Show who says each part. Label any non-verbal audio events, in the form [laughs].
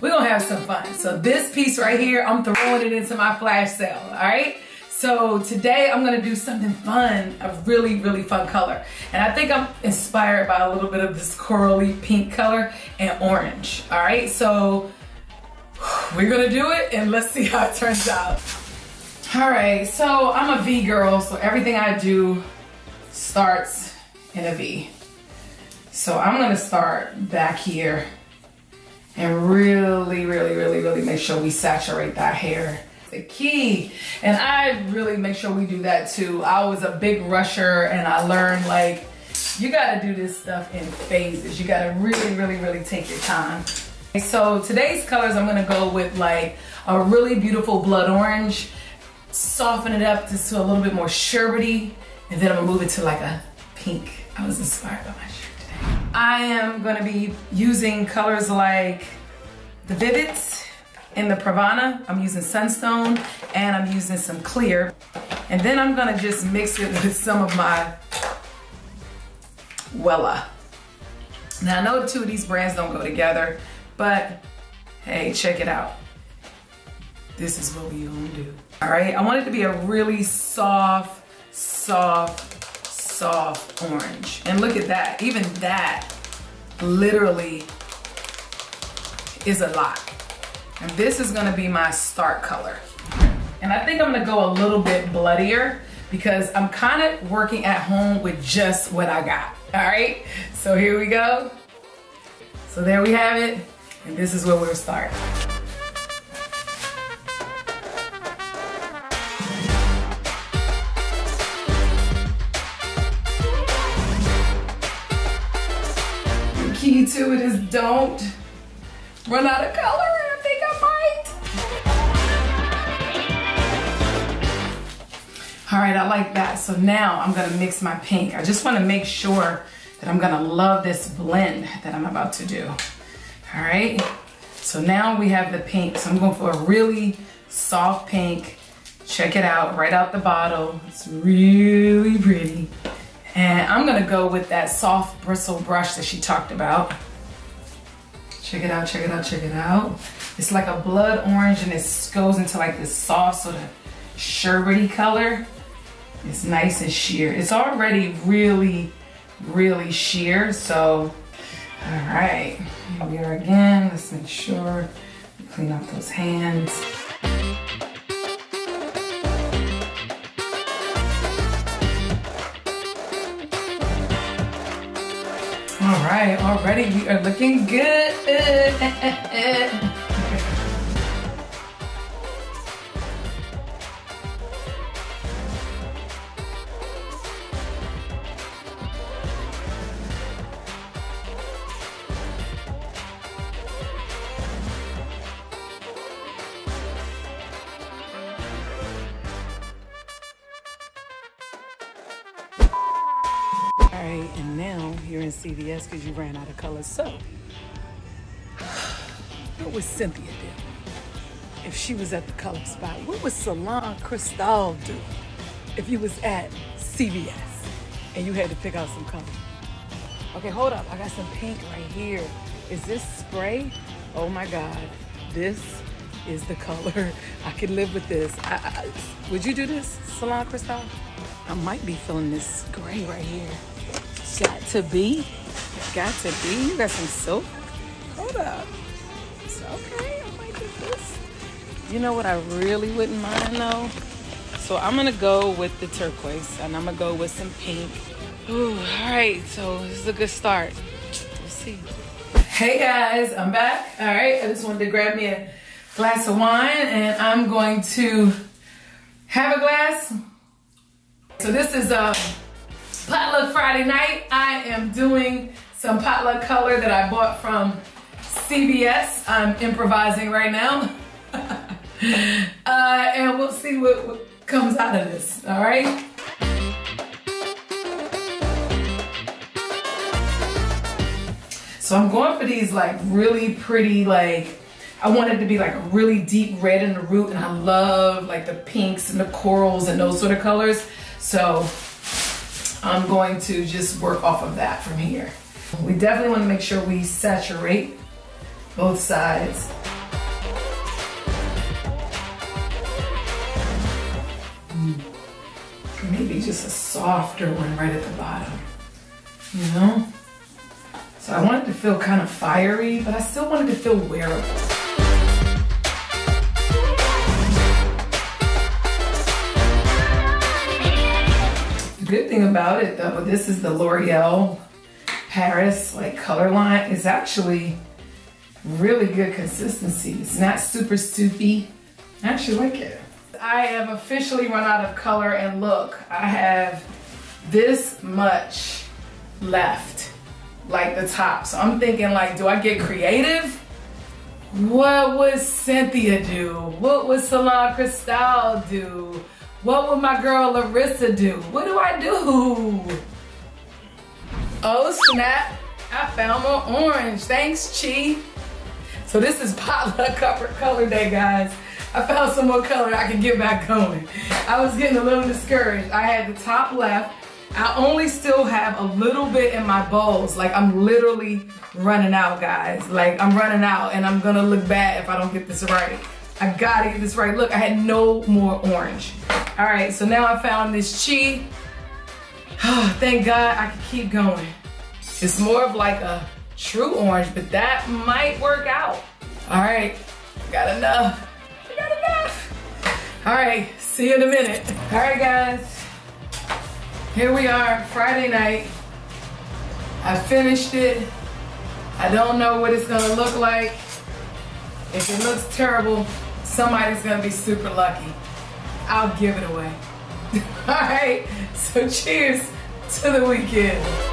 Speaker 1: We're gonna have some fun. So this piece right here, I'm throwing it into my flash sale, all right? So today I'm gonna do something fun, a really, really fun color. And I think I'm inspired by a little bit of this corally pink color and orange, all right? So [sighs] we're gonna do it and let's see how it turns out. All right, so I'm a V girl, so everything I do starts in a V. So I'm gonna start back here and really, really, really, really make sure we saturate that hair. The key, and I really make sure we do that too. I was a big rusher and I learned like, you gotta do this stuff in phases. You gotta really, really, really take your time. So today's colors, I'm gonna go with like a really beautiful blood orange, soften it up just to a little bit more sherbety, and then I'm gonna move it to like a pink. I was inspired by my shirt. I am gonna be using colors like the Vivids in the Pravana. I'm using Sunstone and I'm using some clear. And then I'm gonna just mix it [laughs] with some of my Wella. Now I know two of these brands don't go together, but hey, check it out. This is what we gonna do. All right, I want it to be a really soft, soft, soft orange. And look at that, even that literally is a lot. And this is gonna be my start color. And I think I'm gonna go a little bit bloodier because I'm kind of working at home with just what I got. [laughs] All right, so here we go. So there we have it. And this is where we'll start. Key to it is don't run out of color. I think I might. All right, I like that. So now I'm gonna mix my pink. I just wanna make sure that I'm gonna love this blend that I'm about to do. All right, so now we have the pink. So I'm going for a really soft pink. Check it out, right out the bottle. It's really pretty. And I'm gonna go with that soft bristle brush that she talked about. Check it out, check it out, check it out. It's like a blood orange and it goes into like this soft sort of sherbety color. It's nice and sheer. It's already really, really sheer. So, all right, here we are again. Let's make sure we clean off those hands. Right, already we are looking good. [laughs] And now you're in CVS because you ran out of colors. So, what would Cynthia do if she was at the color spot? What would Salon Christol do if you was at CVS and you had to pick out some color? Okay, hold up. I got some pink right here. Is this spray? Oh my God. This is the color. [laughs] I could live with this. I, I, would you do this, Salon Christol? I might be feeling this gray right here. Got to be. Got to be. You got some silk? Hold up. It's okay. I might do this. You know what I really wouldn't mind though? So I'm gonna go with the turquoise and I'm gonna go with some pink. Ooh, all right, so this is a good start. We'll see. Hey guys, I'm back. All right, I just wanted to grab me a glass of wine and I'm going to have a glass. So this is a potluck Friday night. I am doing some potluck color that I bought from CVS. I'm improvising right now. [laughs] uh, and we'll see what, what comes out of this, all right? So I'm going for these like really pretty, like, I want it to be like a really deep red in the root and I love like the pinks and the corals and those sort of colors. So I'm going to just work off of that from here. We definitely want to make sure we saturate both sides. Mm. Maybe just a softer one right at the bottom, you know? So I wanted to feel kind of fiery, but I still wanted to feel wearable. Good thing about it though, this is the L'Oreal Paris like color line. It's actually really good consistency. It's not super soupy. I actually like it. I have officially run out of color and look, I have this much left, like the top. So I'm thinking like, do I get creative? What would Cynthia do? What would Salon Christol do? What would my girl Larisa do? What do I do? Oh snap, I found more orange. Thanks, Chi. So this is [laughs] potluck color day, guys. I found some more color I can get back going. I was getting a little discouraged. I had the top left. I only still have a little bit in my bowls. Like I'm literally running out, guys. Like I'm running out and I'm gonna look bad if I don't get this right. I gotta get this right. Look, I had no more orange. All right, so now I found this chi. [sighs] Oh, thank God I can keep going. It's more of like a true orange, but that might work out. All right, got enough. I got enough. All right, see you in a minute. All right, guys. Here we are, Friday night. I finished it. I don't know what it's gonna look like. If it looks terrible, somebody's gonna be super lucky. I'll give it away. [laughs] All right, so cheers to the weekend.